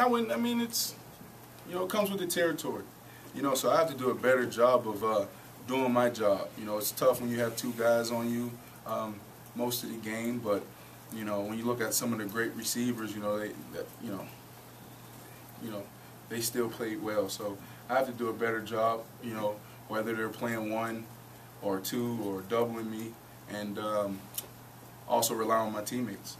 I wouldn't. I mean, it's you know, it comes with the territory. You know, so I have to do a better job of uh, doing my job. You know, it's tough when you have two guys on you um, most of the game, but you know, when you look at some of the great receivers, you know, they, that, you know, you know, they still played well. So I have to do a better job. You know, whether they're playing one or two or doubling me, and um, also rely on my teammates.